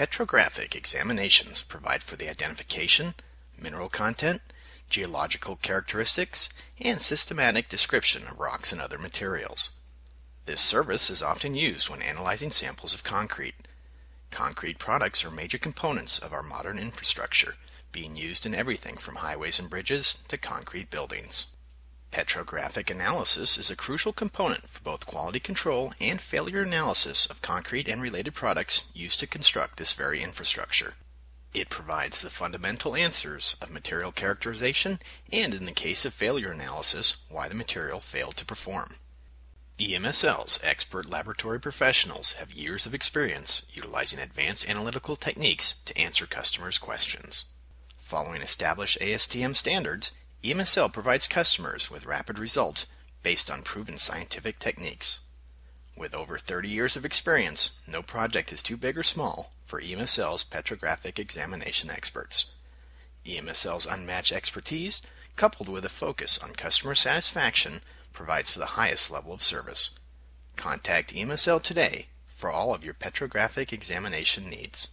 Petrographic examinations provide for the identification, mineral content, geological characteristics, and systematic description of rocks and other materials. This service is often used when analyzing samples of concrete. Concrete products are major components of our modern infrastructure, being used in everything from highways and bridges to concrete buildings. Petrographic analysis is a crucial component for both quality control and failure analysis of concrete and related products used to construct this very infrastructure. It provides the fundamental answers of material characterization and, in the case of failure analysis, why the material failed to perform. EMSL's expert laboratory professionals have years of experience utilizing advanced analytical techniques to answer customers' questions. Following established ASTM standards, EMSL provides customers with rapid results based on proven scientific techniques. With over 30 years of experience, no project is too big or small for EMSL's petrographic examination experts. EMSL's unmatched expertise, coupled with a focus on customer satisfaction, provides for the highest level of service. Contact EMSL today for all of your petrographic examination needs.